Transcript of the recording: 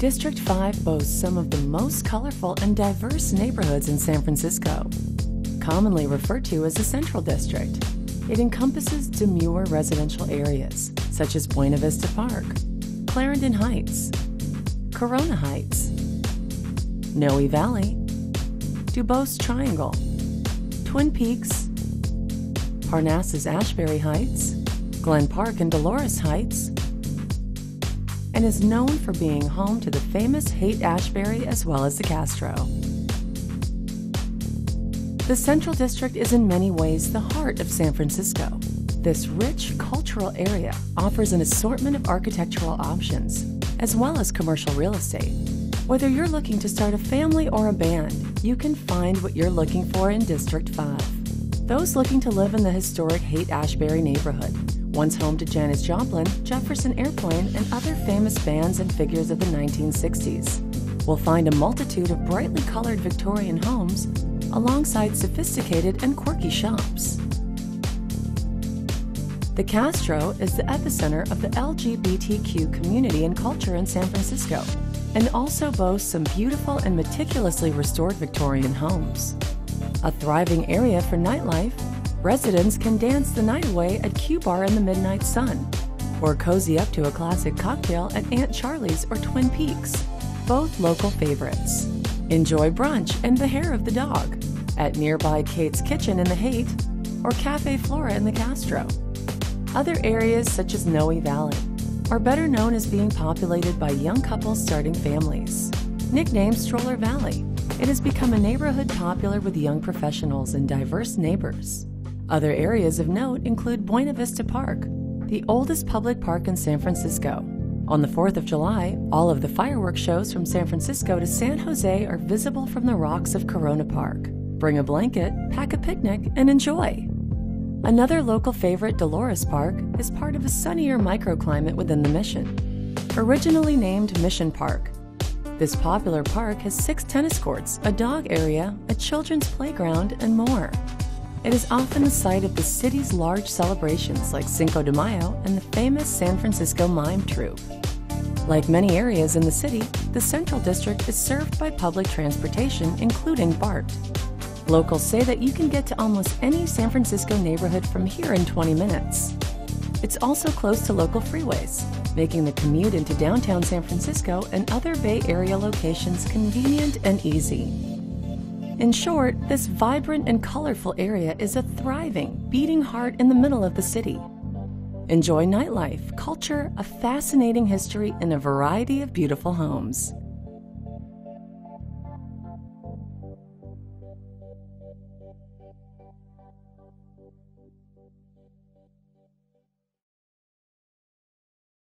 District 5 boasts some of the most colorful and diverse neighborhoods in San Francisco. Commonly referred to as the Central District, it encompasses demure residential areas such as Buena Vista Park, Clarendon Heights, Corona Heights, Noe Valley, Duboce Triangle, Twin Peaks, Parnassus Ashbury Heights, Glen Park and Dolores Heights, and is known for being home to the famous Haight Ashbury as well as the Castro. The Central District is in many ways the heart of San Francisco. This rich cultural area offers an assortment of architectural options, as well as commercial real estate. Whether you're looking to start a family or a band, you can find what you're looking for in District 5. Those looking to live in the historic Haight Ashbury neighborhood, once home to Janis Joplin, Jefferson Airplane, and other famous bands and figures of the 1960s, will find a multitude of brightly colored Victorian homes alongside sophisticated and quirky shops. The Castro is the epicenter of the LGBTQ community and culture in San Francisco and also boasts some beautiful and meticulously restored Victorian homes. A thriving area for nightlife, residents can dance the night away at Q Bar in the Midnight Sun or cozy up to a classic cocktail at Aunt Charlie's or Twin Peaks, both local favorites. Enjoy brunch and the hair of the dog at nearby Kate's Kitchen in the Haight or Cafe Flora in the Castro. Other areas, such as Noe Valley, are better known as being populated by young couples starting families. Nicknamed Stroller Valley, it has become a neighborhood popular with young professionals and diverse neighbors. Other areas of note include Buena Vista Park, the oldest public park in San Francisco. On the 4th of July, all of the fireworks shows from San Francisco to San Jose are visible from the rocks of Corona Park. Bring a blanket, pack a picnic, and enjoy. Another local favorite, Dolores Park, is part of a sunnier microclimate within the Mission. Originally named Mission Park, this popular park has six tennis courts, a dog area, a children's playground, and more. It is often the site of the city's large celebrations like Cinco de Mayo and the famous San Francisco Mime Troupe. Like many areas in the city, the Central District is served by public transportation, including BART. Locals say that you can get to almost any San Francisco neighborhood from here in 20 minutes. It's also close to local freeways, making the commute into downtown San Francisco and other Bay Area locations convenient and easy. In short, this vibrant and colorful area is a thriving, beating heart in the middle of the city. Enjoy nightlife, culture, a fascinating history, and a variety of beautiful homes.